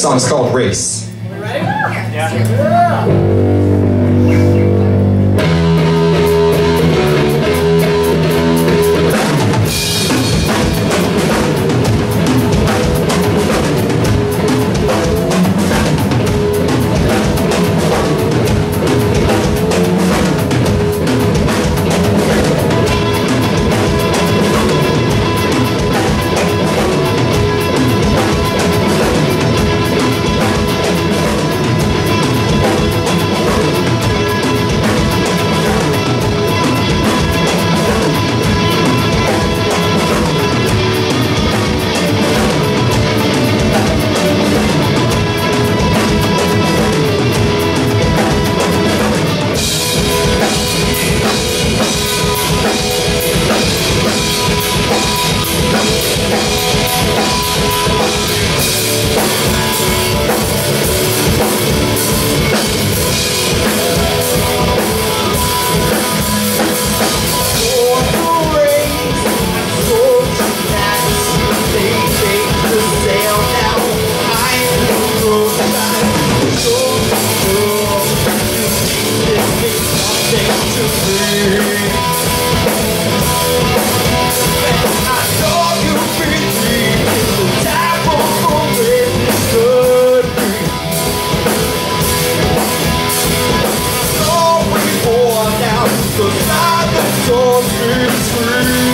song's called Race. Sorry for now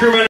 Crewman.